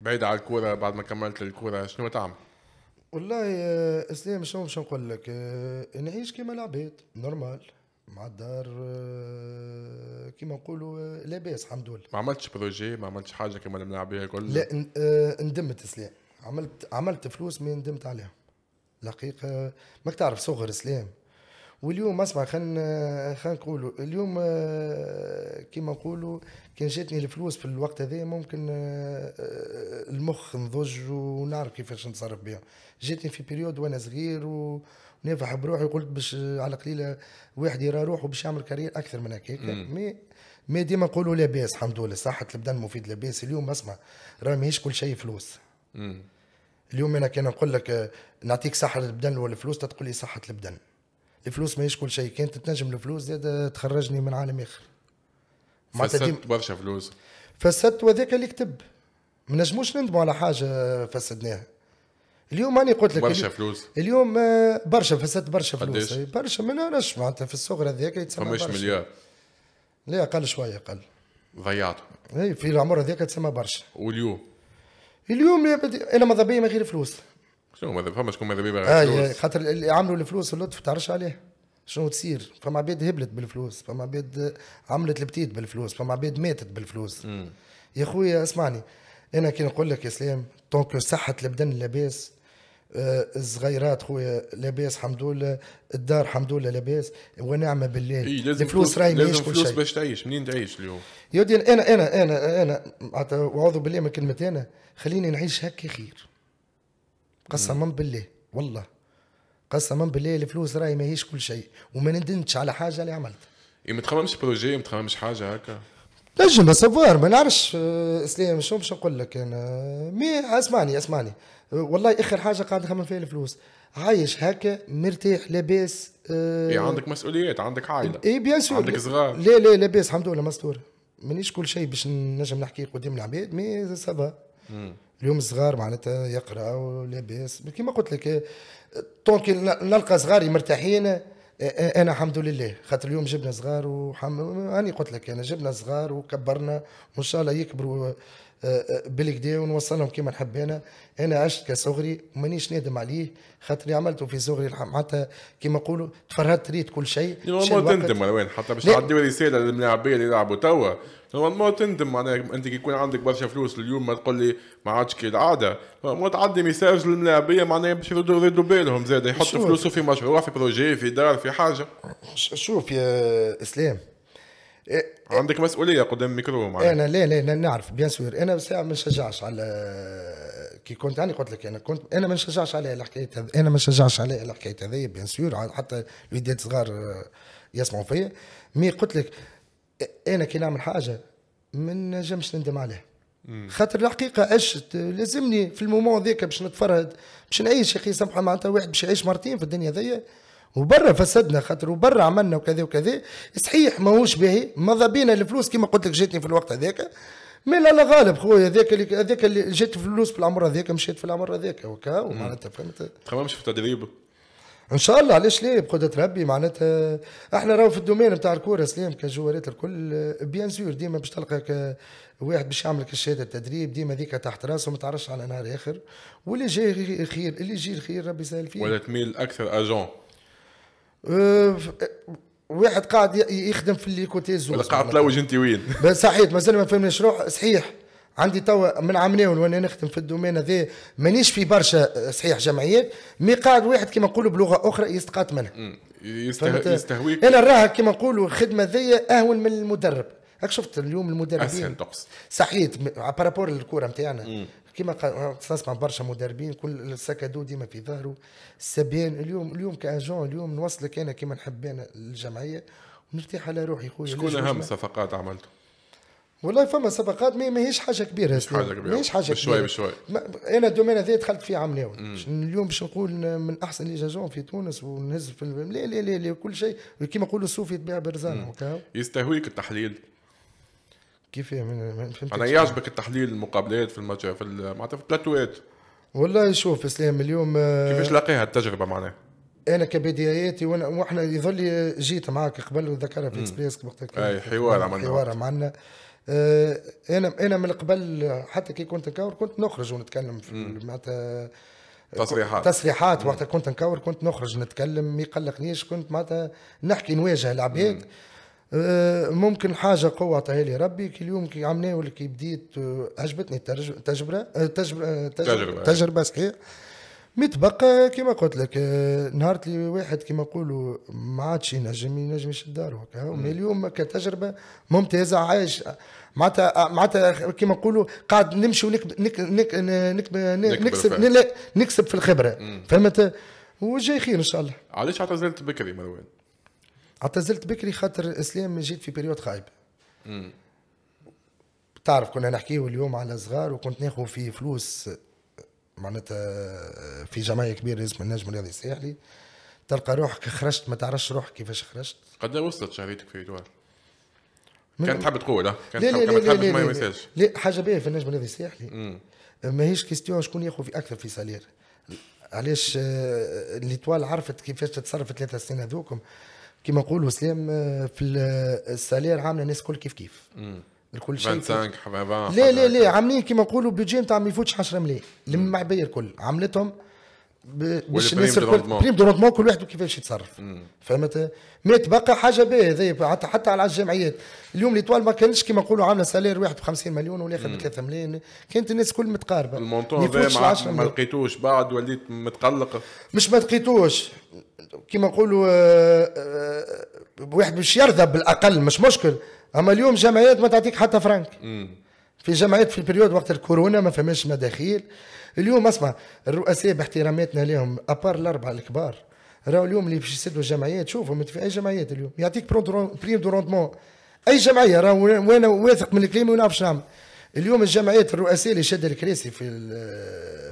بعيد على الكورة بعد ما كملت الكوره شنو تعمل؟ والله آه، إسلام شنو باش نقول لك؟ آه، نعيش كيما العباد normal مع الدار آه، كيما نقولوا لاباس الحمد لله. ما عملتش projet ما عملتش حاجة كما الملاعبيه الكل؟ لا ن- آه، ندمت إسلام. عملت عملت فلوس ما ندمت عليهم. الحقيقة ماك تعرف صغر إسلام. واليوم اسمع خلينا خلينا نقولوا اليوم آه، كيما نقولوا كان جاتني الفلوس في الوقت هذا ممكن آه، آه، المخ نضج ونعرف كيفاش نتصرف بها. جاتني في période وأنا صغير ونافح بروحي قلت باش على قليلة واحد يرى روحه باش يعمل carrière أكثر من هكاك. مي مي ديما نقولوا لاباس الحمد لله صحة البدن مفيد لاباس. اليوم اسمع راه ماهيش كل شيء فلوس. مم. اليوم أنا كان نقول لك نعطيك صحة البدن ولا فلوس تقول لي صحة البدن. الفلوس ماهيش كل شيء. كانت تنجم الفلوس زاد تخرجني من عالم آخر. فسدت برشا فلوس. فسدت وذاك اللي كتب. ما نجموش نندموا على حاجة فسدناها. اليوم راني قلت لك برشا فلوس. اليوم آه، برشا فسدت برشا فلوس. برشا ما نعرفش معناتها في الصغر هذاك يتسمى برشا. مليار. لا أقل شوية أقل. ضيعته أي في العمر هذاك تسمى برشا. واليوم؟ اليوم أنا ماذا بيا من غير فلوس؟ شنو ماذا فما شكون ماذا بيبغى اي فلوس خاطر اللي عملوا الفلوس اللطف تعرفش عليه؟ شنو تصير؟ فما عباد هبلت بالفلوس فما عباد عملت البتيت بالفلوس فما عباد ماتت بالفلوس. يا خويا اسمعني. أنا كي نقول لك يا إسلام tant que صحة البدن لاباس آه، الصغيرات خويا لاباس الحمد لله الدار الحمد لله لاباس ونعمة بالله. إي لازم الفلوس راهي لازم ماهيش كل فلوس شيء. باش تعيش. منين تعيش اليوم؟ يا أنا أنا أنا أنا معناتها واعوذ بالله من كلمة أنا خليني نعيش هكا خير قسما بالله والله. قسما بالله الفلوس راهي ماهيش كل شيء وما ندمتش على حاجة اللي عملتها إيه ما تخممش projet ما تخممش حاجة هكا؟ نجم savoir ما نعرفش آه، إسلام شنو باش نقول لك أنا؟ mais أسمعني أسمعني. آه، والله آخر حاجة قاعد نخمم فيها الفلوس. عايش هكا مرتاح لاباس آه، إيه عندك مسؤوليات عندك عائلة. اي bien sûr. عندك صغار. لا لا لاباس الحمد لله مستور. مانيش كل شيء باش نجم نحكي قدام العباد mais ça va اليوم الصغار معناتها يقرأوا لاباس كيما قلت لك آه، donc نلقى صغاري مرتاحين أنا الحمد لله خاطر اليوم جبنا صغار وحم... أني قلت لك أنا جبنا صغار وكبرنا وإن شاء الله يكبروا بالقدا ونوصلهم كيما نحب أنا. أنا عشت كصغري ومانيش نادم عليه خاطر اللي عملته في صغري معناتها كيما نقولوا تفرهدت ريت كل شيء. normal تندم ولا وين حتى باش. تعدي رساله للملاعبيه اللي يلعبوا توا. normal تندم معناها أنت كي يكون عندك برشا فلوس اليوم ما تقول لي ما عادش كي العادة. ما تعدي message للملاعبية معناها باش يردوا يردوا بالهم زاد يحطوا شوف. فلوسه في مشروع في projet في دار في حاجة. شوف يا إسلام عندك مسؤولية قدام الميكرو معناها. أنا لا لا لا نعرف bien sûr. أنا بس ما نشجعش على كي كنت أنا قلت لك أنا كنت أنا ما نشجعش على الحكاية هذ- أنا ما نشجعش على الحكاية هذه bien sûr. حتى الوليدات صغار آه، يسمعوا فيا. mais قلت لك أنا كي نعمل حاجة ما نجمش نندم عليها. خاطر الحقيقة عشت لازمني في ال moment ذاك باش نتفرهد باش نعيش يا أخي سامحه معناتها واحد باش يعيش مرتين في الدنيا ذي وبرا فسدنا خاطر وبرا عملنا وكذا وكذا. صحيح ماهوش باهي ماذا بينا الفلوس كما قلت لك جاتني في الوقت هذاك. mais لا الله غالب خويا ذاك اللي هذاك اللي جات فلوس في العمر هذاك مشيت في العمر هذاك وكا ومعناتها فهمت؟ تخممش في التدريب إن شاء الله علاش ليه بقدرة ربي معناتها إحنا راهو في ال domaine نتاع الكورة سلام كجوارات الكل. bien sûr ديما باش تلقى واحد باش يعمل لك الشهادة التدريب ديما ذيك تحت راسه ما تعرفش على نهار آخر. واللي جاي خير اللي يجي الخير ربي يسهل فيه. ولا تميل أكثر أجون. واحد قاعد يخدم في les côtés زوز قاعد. تلوج انت وين؟ صحيح مازال ما فهمناش روح. صحيح. عندي توا من عامين وأنا نخدم في ال domaine هذا مانيش في برشا صحيح جمعيات. mais قاعد واحد كما نقولوا بلغة أخرى يستقات منها؟ يسته... يستهويك. أنا نراها كما نقولوا الخدمه ذي أهون من المدرب. هاك شفت اليوم المدربين؟ أسهل تقصد. صحيح par rapport للكره نتاعنا كما تسمع برشا مدربين كل ال sac à dos ديما في ظهره. c'est bien اليوم اليوم كأجون اليوم نوصلك أنا كما نحب أنا الجمعية ونرتاح على روحي خويا. شكون أهم صفقات عملته؟ والله فما صفقات ما ماهيش حاجة كبيرة ماهيش حاجة كبيرة. ماهيش حاجة بشوي. بشوي. أنا ال domaine هذا دخلت فيه عام ناول اليوم باش نقول من أحسن les agents في تونس ونهز في لا لا لا, كل شيء. كيما نقولوا الصوف يتباع بالرزانة يستهويك التحليل. كيف من ما فهمتش. أنا يعجبك التحليل المقابلات في الماتش في معناتها في البلاتوات والله شوف إسلام اليوم آه، كيفاش لاقيها التجربة معناها؟ أنا كبداياتي وانا وإحنا يظل جيت معاك قبل وذكرها في إكسبريس وقت أي، حوار عملنا حوار. عملنا آه، أنا أنا من قبل حتى كي كنت نكور كنت نخرج ونتكلم في معناتها تصريحات. تصريحات وقت كنت نكور كنت نخرج نتكلم ما يقلقنيش كنت معناتها نحكي نواجه العباد. ممكن حاجة قوة عطاها لي ربي كي اليوم كي عملنا ولا كي بديت آه، عجبتني التجربة آه، تجربة آه، تجربة. تجربة. تجربة صحيح متبقى كما قلت لك آه، نهار اللي واحد كما نقولوا ما عادش ينجم ينجم يشد داره هكا. اليوم كتجربه ممتازة عايش. معناتها معناتها كما نقولوا قاعد نمشي ونكب نك نك نكسب نكسب في الخبرة. فهمت؟ وجاي خير إن شاء الله. علاش اعتزلت بكري مروان؟ اعتزلت بكري خاطر اسلام جيت في بريود خايبة. تعرف كنا نحكيو اليوم على صغار وكنت ناخذ في فلوس معناتها في جمعية كبيرة اسمها النجم الرياضي الساحلي. تلقى روحك خرجت ما تعرفش روحك كيفاش خرجت. قد وصلت شهريتك في؟ من- كانت تحب تقول ها؟ كانت لا لا لا لا لا, ما لا, حاجة باهية في النجم الرياضي الساحلي. ماهيش question شكون ياخذ في أكثر في salaire علاش؟ آه، l'Étoile عرفت كيفاش تتصرف الثلاث سنين هذوكم. كيما نقولوا سلام آه، في ال- ال salaire عامله الناس الكل كيف كيف. الكل شيء 25 20 لا لا لا عاملين كيما نقولوا بيجي نتاع ما يفوتش 10 ملايين. الملاعبية الكل. عملتهم باش الناس. prime de rendement كل واحد كيفاش يتصرف فهمت؟ ما تبقى حاجة باهيه هذه حتى حتى على الجمعيات. اليوم l'Étoile ما كانش كيما نقولوا عاملة salaire واحد ب 50 مليون ولا ياخذ 3 ملايين. كانت الناس الكل متقاربة. ال montant ما هذا ما 10 ما ملايين. لقيتوش. بعد وليت متقلق. مش ما لقيتوش. كيما نقولوا آه، آه، واحد باش يرضى بالأقل مش مشكل. أما اليوم جمعيات ما تعطيك حتى فرانك. في جمعيات في ال période وقت الكورونا ما فماش مداخيل. اليوم اسمع الرؤساء باحتراماتنا لهم à part الأربعة الكبار. راهو اليوم اللي باش يسدوا الجمعيات شوفوا في أي جمعيات اليوم. يعطيك prime de rendement أي جمعية راهو وأنا واثق من الكلام وما نعرفش نعمل. اليوم الجمعيات الرؤساء اللي شد الكراسي في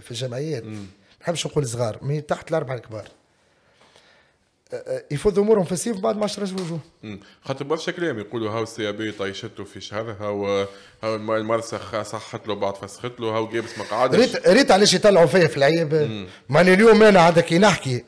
في الجمعيات. ما نحبش نقول صغار من تحت الأربعة الكبار. يفوضوا امورهم في الصيف بعد ما عشر وجوه. خاطر برشا كلام يقولوا هاو السي بي طيشته في شهرها هاو هاو الم- المرسخ صحت له بعد فسخت له هاو جابس ما قعدش ريت ريت علاش يطلعوا فيا في العيب. ماني اليوم أنا عندك نحكي.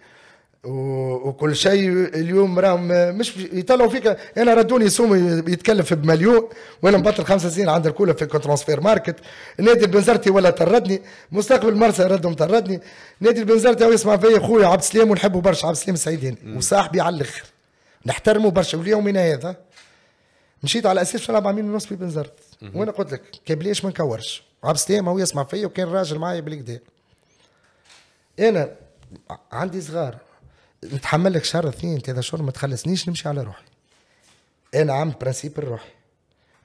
وكل شيء اليوم راهم مش يطلعوا فيك. أنا ردوني سومي يتكلف بمليون وأنا مبطل خمسة سنين عند الكولا في ترانسفير ماركت. نادي البنزرتي ولا طردني. مستقبل مرسى ردهم طردني. نادي البنزرتي هو يسمع فيا خويا عبد السلام ونحبه برشا. عبد السلام السعيدين وصاحبي على الآخر نحترمه برشا. وليومنا هذا مشيت على أساس نلعب عامين ونص في بنزرت وأنا قلت لك كبليش ما نكورش؟ عبد السلام هو يسمع فيا وكان راجل معايا بالقدا أنا عندي صغار. نتحمل لك شهر اثنين ثلاثة شهور ما تخلصنيش نمشي على روحي. أنا عملت principe لروحي.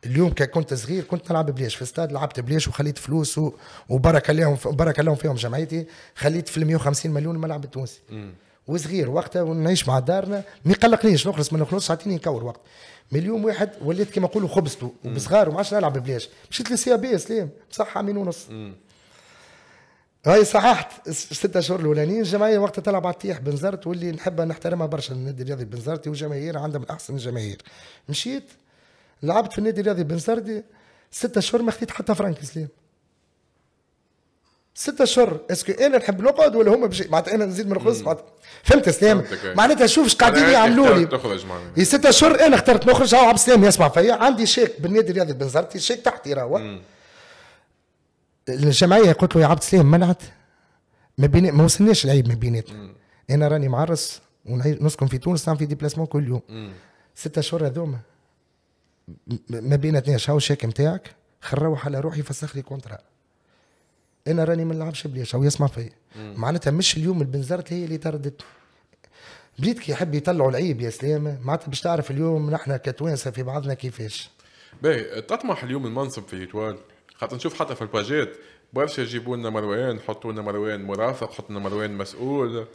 اليوم كي كنت صغير كنت نلعب بليش في استاد لعبت بليش وخليت فلوس و- وبارك لهم بارك لهم فيهم جمعيتي. خليت في ال 150 مليون الملعب التونسي وصغير وقتها ونعيش مع دارنا. ما يقلقنيش نخلص ما نخلصش عطيني نكور وقت. مليون واحد وليت كما نقولوا خبزته وبصغار وما عادش نلعب بليش مشيت لل CAB سليم بصح عامين ونص. هاي صححت ستة شهور الأولانيين الجمعية وقتها تلعب على التيح بنزرت واللي نحبها نحترمها برشا النادي الرياضي بنزرتي وجماهير عندها من احسن الجماهير مشيت لعبت في النادي الرياضي بنزرتي ستة شهور ما خديت حتى فرانك سليم. ستة شهور est-ce que أنا نحب نقعد ولا هما بشي؟ معناتها أنا نزيد من معناتها. فهمت أي. معناتها شوف إيش قاعدين يعملوا لي. تخرج ستة شهور أنا اخترت نخرج عبد السلام يسمع فيا. عندي شيك بالنادي الرياضي بنزرتي شيك تحتي راهو. الجمعية قلت له يا عبد السلام منعت. ما بين ما وصلناش العيب ما بيناتنا. أنا راني معرس ونسكن في تونس نعمل في déplacement كل يوم. ستة شهور هذوما. ما بيناتناش. هاو الشيك نتاعك خل نروح على روحي فسخ لي contrat أنا راني ما نلعبش بليش هو يسمع فيا. معناتها مش اليوم البنزرت هي اللي طردت. بديت كي يحب يطلعوا العيب يا سلامه معناتها باش تعرف اليوم نحن كتوانسة في بعضنا كيفاش. باهي تطمح اليوم المنصب في Étoile خاطر نشوف حتى في الباجات برشا يجيبوا لنا مروان حطوا لنا مروان مرافق حطوا لنا مروان مسؤول.